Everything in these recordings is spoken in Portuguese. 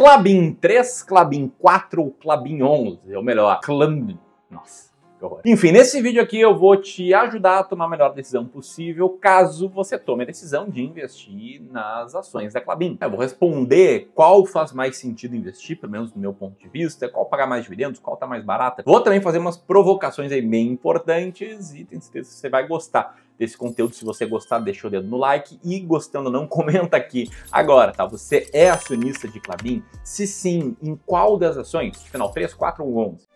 Clabin 3, Clabin 4 ou Clabin 11, ou melhor, Clabin... Nossa. Enfim, nesse vídeo aqui eu vou te ajudar a tomar a melhor decisão possível caso você tome a decisão de investir nas ações da Clabin. Eu vou responder qual faz mais sentido investir, pelo menos do meu ponto de vista, qual pagar mais dividendos, qual tá mais barata. Vou também fazer umas provocações aí bem importantes e tenho certeza que você vai gostar desse conteúdo. Se você gostar, deixa o dedo no like e gostando não, comenta aqui agora, tá? Você é acionista de Clabin? Se sim, em qual das ações? Final 3, 4 ou 11?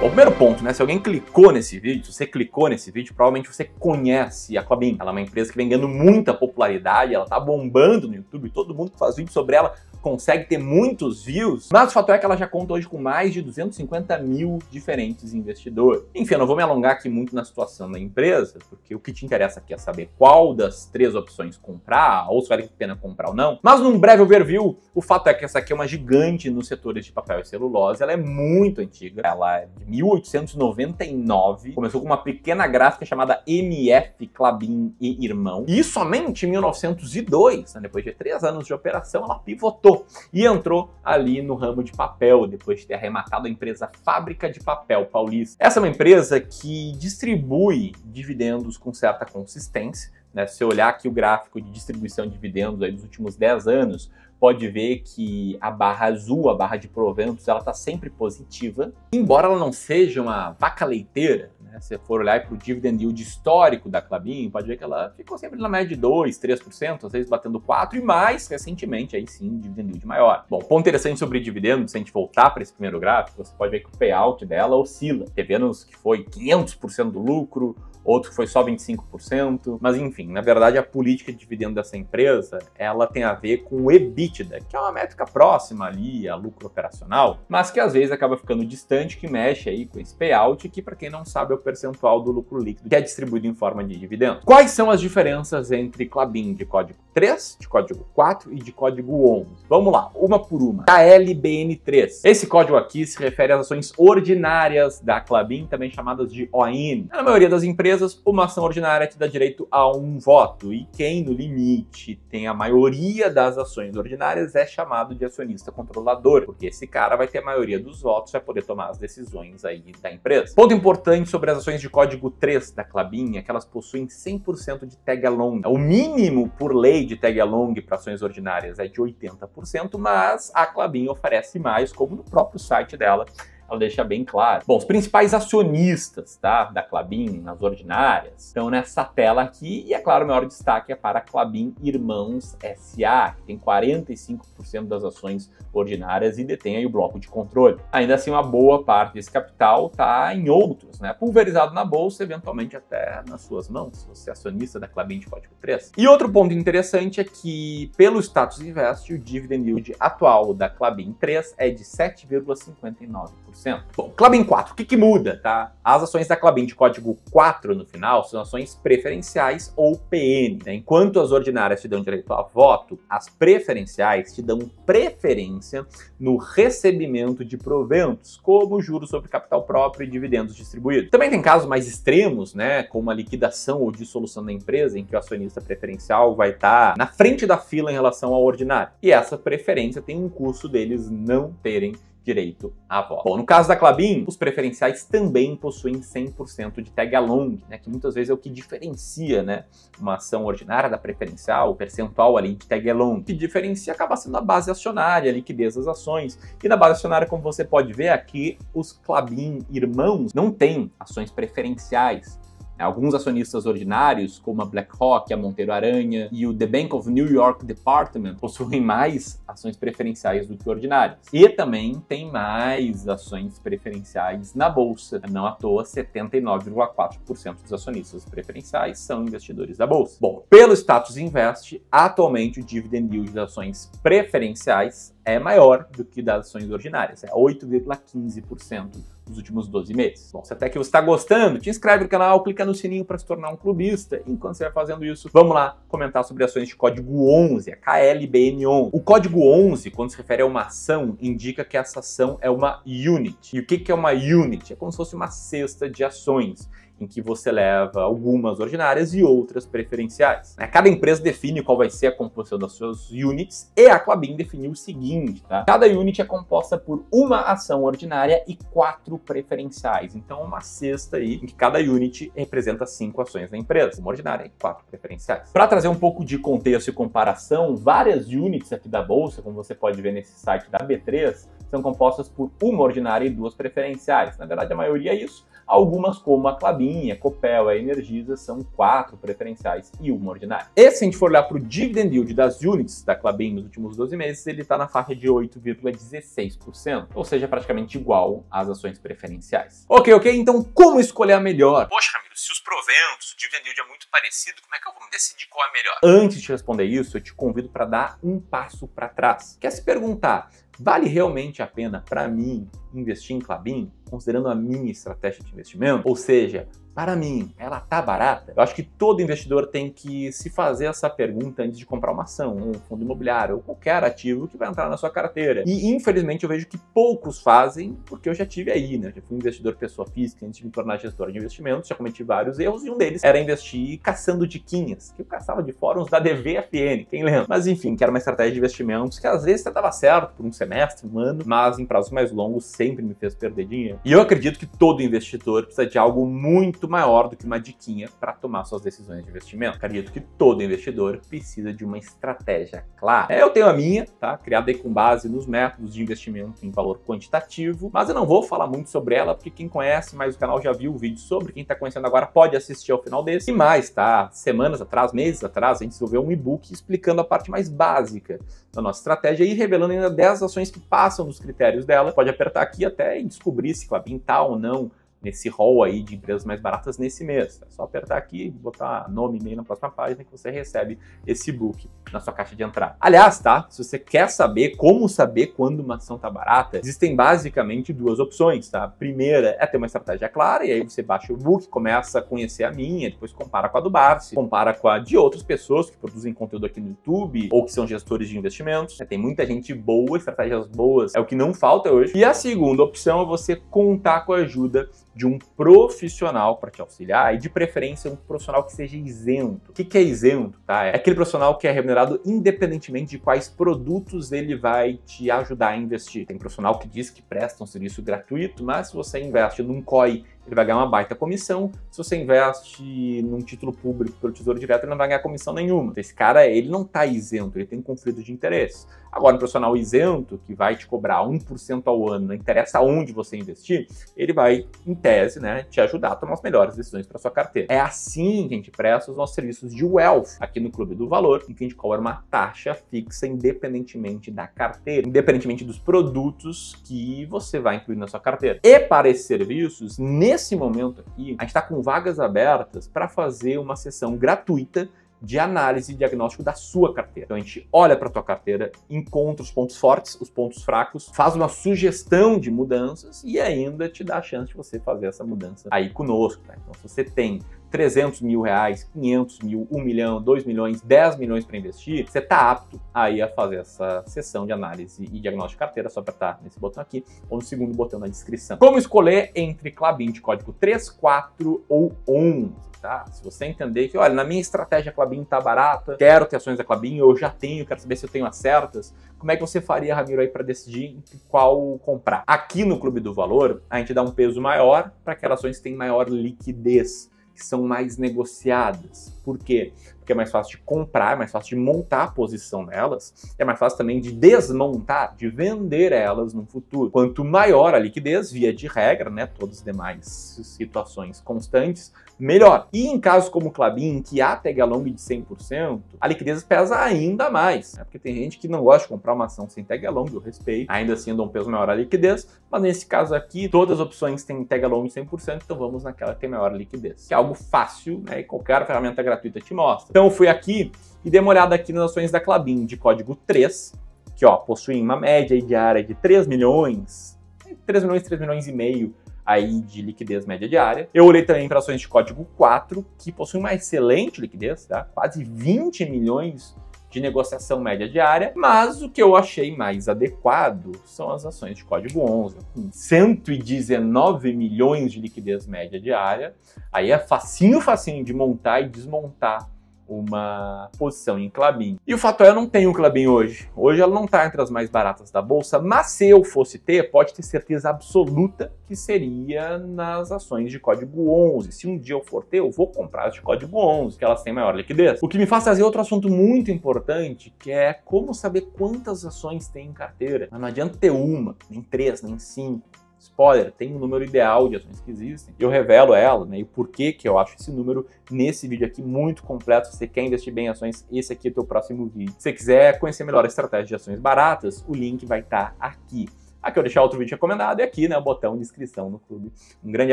O primeiro ponto, né? Se alguém clicou nesse vídeo, se você clicou nesse vídeo, provavelmente você conhece a Clabin. Ela é uma empresa que vem ganhando muita popularidade, ela tá bombando no YouTube, todo mundo que faz vídeo sobre ela consegue ter muitos views, mas o fato é que ela já conta hoje com mais de 250 mil diferentes investidores. Enfim, eu não vou me alongar aqui muito na situação da empresa, porque o que te interessa aqui é saber qual das três opções comprar, ou se vale a pena comprar ou não. Mas num breve overview, o fato é que essa aqui é uma gigante nos setores de papel e celulose, ela é muito antiga, ela é de 1899, começou com uma pequena gráfica chamada MF Clabin e Irmão, e somente em 1902, né, depois de três anos de operação, ela pivotou e entrou ali no ramo de papel, depois de ter arrematado a empresa Fábrica de Papel Paulista. Essa é uma empresa que distribui dividendos com certa consistência. Né? Se olhar aqui o gráfico de distribuição de dividendos aí dos últimos 10 anos, pode ver que a barra azul, a barra de proventos, ela está sempre positiva. Embora ela não seja uma vaca leiteira, né? Se for olhar para o dividend yield histórico da Clabin, pode ver que ela ficou sempre na média de 2, 3%, às vezes batendo 4% e mais recentemente, aí sim, dividend yield maior. Bom, ponto interessante sobre dividendos, se a gente voltar para esse primeiro gráfico, você pode ver que o payout dela oscila. Teve anos que foi 500% do lucro, outro foi só 25%. Mas enfim, na verdade a política de dividendo dessa empresa, ela tem a ver com o EBITDA, que é uma métrica próxima ali a lucro operacional, mas que às vezes acaba ficando distante, que mexe aí com esse payout, que para quem não sabe é o percentual do lucro líquido que é distribuído em forma de dividendo. Quais são as diferenças entre Clabin de código 3, de código 4 e de código 11? Vamos lá, uma por uma. KLBN3. Esse código aqui se refere às ações ordinárias da Clabin, também chamadas de ON. Na maioria das empresas empresas, uma ação ordinária te dá direito a um voto. E quem, no limite, tem a maioria das ações ordinárias é chamado de acionista controlador, porque esse cara vai ter a maioria dos votos, vai poder tomar as decisões aí da empresa. Ponto importante sobre as ações de código 3 da Clabin é que elas possuem 100% de tag along. O mínimo por lei de tag along para ações ordinárias é de 80%, mas a Clabin oferece mais, como no próprio site dela ela deixa bem claro. Bom, os principais acionistas tá, da Clabin, nas ordinárias, estão nessa tela aqui e, é claro, o maior destaque é para a Clabin Irmãos SA, que tem 45% das ações ordinárias e detém aí o bloco de controle. Ainda assim, uma boa parte desse capital está em outros, né? pulverizado na bolsa, eventualmente até nas suas mãos, se você é acionista da Clabin de código 3. E outro ponto interessante é que, pelo status invest, o dividend yield atual da Clabin 3 é de 7,59%. Bom, Clabin 4, o que, que muda, tá? As ações da Clabin de código 4 no final são ações preferenciais ou PN. Né? Enquanto as ordinárias te dão direito a voto, as preferenciais te dão preferência no recebimento de proventos, como juros sobre capital próprio e dividendos distribuídos. Também tem casos mais extremos, né, como a liquidação ou dissolução da empresa, em que o acionista preferencial vai estar tá na frente da fila em relação ao ordinário. E essa preferência tem um custo deles não terem direito à voto. Bom, no caso da Clabin, os preferenciais também possuem 100% de tag along, né, que muitas vezes é o que diferencia né, uma ação ordinária da preferencial, o percentual ali de tag along. O que diferencia acaba sendo a base acionária, a liquidez das ações. E na base acionária, como você pode ver aqui, os Clabin irmãos não têm ações preferenciais Alguns acionistas ordinários, como a BlackRock, a Monteiro Aranha e o The Bank of New York Department, possuem mais ações preferenciais do que ordinárias. E também tem mais ações preferenciais na bolsa. Não à toa, 79,4% dos acionistas preferenciais são investidores da bolsa. Bom, pelo status invest, atualmente o dividend yield das ações preferenciais é maior do que das ações ordinárias, é 8,15% nos últimos 12 meses. Bom, se até que você está gostando, te inscreve no canal, clica no sininho para se tornar um clubista. Enquanto você vai fazendo isso, vamos lá comentar sobre ações de código 11, a KLBN11. O código 11, quando se refere a uma ação, indica que essa ação é uma unit. E o que é uma unit? É como se fosse uma cesta de ações em que você leva algumas ordinárias e outras preferenciais. Né? Cada empresa define qual vai ser a composição das suas units e a Clabin definiu o seguinte, tá? Cada unit é composta por uma ação ordinária e quatro preferenciais. Então, uma cesta aí em que cada unit representa cinco ações da empresa, uma ordinária e quatro preferenciais. Para trazer um pouco de contexto e comparação, várias units aqui da bolsa, como você pode ver nesse site da B3, são compostas por uma ordinária e duas preferenciais. Na verdade, a maioria é isso. Algumas, como a Clabinha, Copel, a Energisa, são quatro preferenciais e uma ordinária. E se a gente for olhar para o dividend yield das units da Clabin nos últimos 12 meses, ele está na faixa de 8,16%, ou seja, praticamente igual às ações preferenciais. Ok, ok, então como escolher a melhor? Poxa, Ramiro, se os proventos, o dividend yield é muito parecido, como é que eu vou decidir qual é a melhor? Antes de responder isso, eu te convido para dar um passo para trás. Quer se perguntar, vale realmente a pena para mim investir em Clabin? considerando a minha estratégia de investimento, ou seja, para mim, ela tá barata? Eu acho que todo investidor tem que se fazer essa pergunta antes de comprar uma ação, um fundo imobiliário ou qualquer ativo que vai entrar na sua carteira. E infelizmente eu vejo que poucos fazem, porque eu já tive aí, né? Já fui investidor pessoa física antes de me tornar gestor de investimentos, já cometi vários erros e um deles era investir caçando diquinhas, que eu caçava de fóruns da DVFN, quem lembra? Mas enfim, que era uma estratégia de investimentos que às vezes até dava certo por um semestre, um ano, mas em prazos mais longos sempre me fez perder dinheiro. E eu acredito que todo investidor precisa de algo muito maior do que uma diquinha para tomar suas decisões de investimento. Acredito que todo investidor precisa de uma estratégia clara. Eu tenho a minha, tá? Criada com base nos métodos de investimento em valor quantitativo, mas eu não vou falar muito sobre ela porque quem conhece mais o canal já viu o vídeo sobre. Quem está conhecendo agora pode assistir ao final desse. E mais, tá? Semanas atrás, meses atrás, a gente desenvolveu um e-book explicando a parte mais básica da nossa estratégia e revelando ainda 10 ações que passam dos critérios dela. Pode apertar aqui até e descobrir se vai pintar ou não nesse hall aí de empresas mais baratas nesse mês. É só apertar aqui, botar nome e e-mail na próxima página que você recebe esse book na sua caixa de entrada. Aliás, tá? Se você quer saber como saber quando uma ação tá barata, existem basicamente duas opções, tá? A primeira é ter uma estratégia clara e aí você baixa o book, começa a conhecer a minha, depois compara com a do Barsi, compara com a de outras pessoas que produzem conteúdo aqui no YouTube ou que são gestores de investimentos. Tem muita gente boa, estratégias boas, é o que não falta hoje. E a segunda opção é você contar com a ajuda de um profissional para te auxiliar e de preferência um profissional que seja isento. O que, que é isento? Tá? É aquele profissional que é remunerado independentemente de quais produtos ele vai te ajudar a investir. Tem profissional que diz que presta um serviço gratuito, mas se você investe num COI ele vai ganhar uma baita comissão. Se você investe num título público pelo Tesouro Direto, ele não vai ganhar comissão nenhuma. Esse cara, ele não está isento, ele tem conflito de interesse. Agora, um profissional isento, que vai te cobrar 1% ao ano, não interessa aonde você investir, ele vai, em tese, né, te ajudar a tomar as melhores decisões para sua carteira. É assim que a gente presta os nossos serviços de wealth aqui no Clube do Valor, em que a gente cobra uma taxa fixa independentemente da carteira, independentemente dos produtos que você vai incluir na sua carteira. E para esses serviços, nesse momento aqui, a gente está com vagas abertas para fazer uma sessão gratuita de análise e diagnóstico da sua carteira. Então a gente olha para a tua carteira, encontra os pontos fortes, os pontos fracos, faz uma sugestão de mudanças e ainda te dá a chance de você fazer essa mudança aí conosco. Tá? Então se você tem 300 mil reais, 500 mil, 1 milhão, 2 milhões, 10 milhões para investir, você está apto aí a fazer essa sessão de análise e diagnóstico de carteira, só apertar nesse botão aqui ou no segundo botão na descrição. Como escolher entre Clabin de código 3, 4 ou 11? Tá? Se você entender que, olha, na minha estratégia a Clabin tá barata, quero ter ações da Clabin, eu já tenho, quero saber se eu tenho as certas, como é que você faria, Ramiro, aí para decidir qual comprar? Aqui no Clube do Valor, a gente dá um peso maior para aquelas ações que têm maior liquidez que são mais negociadas. Por quê? Porque é mais fácil de comprar, é mais fácil de montar a posição nelas, é mais fácil também de desmontar, de vender elas no futuro. Quanto maior a liquidez, via de regra, né, todas as demais situações constantes, melhor. E em casos como o Clabin, que há tag along de 100%, a liquidez pesa ainda mais, né? porque tem gente que não gosta de comprar uma ação sem tag along, eu respeito, ainda assim dá um peso maior a liquidez, mas nesse caso aqui, todas as opções têm tag along de 100%, então vamos naquela que tem maior liquidez, que é algo fácil, né, e qualquer ferramenta gratuita te mostra. Então eu fui aqui e dei uma olhada aqui nas ações da Clabin de código 3, que ó, possuem uma média diária de 3 milhões, 3 milhões, 3 milhões e meio aí de liquidez média diária. Eu olhei também para ações de código 4, que possuem uma excelente liquidez, tá? quase 20 milhões de negociação média diária, mas o que eu achei mais adequado são as ações de código 11, com 119 milhões de liquidez média diária. Aí é facinho, facinho de montar e desmontar uma posição em Clabin. E o fato é, eu não tenho Clabin hoje. Hoje ela não está entre as mais baratas da bolsa, mas se eu fosse ter, pode ter certeza absoluta que seria nas ações de código 11. Se um dia eu for ter, eu vou comprar as de código 11, que elas têm maior liquidez. O que me faz trazer outro assunto muito importante, que é como saber quantas ações tem em carteira. Mas não adianta ter uma, nem três, nem cinco Spoiler, tem um número ideal de ações que existem. Eu revelo ela, né? E o porquê que eu acho esse número nesse vídeo aqui muito completo. Se você quer investir bem em ações, esse aqui é o teu próximo vídeo. Se você quiser conhecer melhor a estratégia de ações baratas, o link vai estar tá aqui. Aqui eu deixar outro vídeo recomendado e aqui, né, o botão de inscrição no clube. Um grande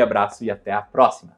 abraço e até a próxima!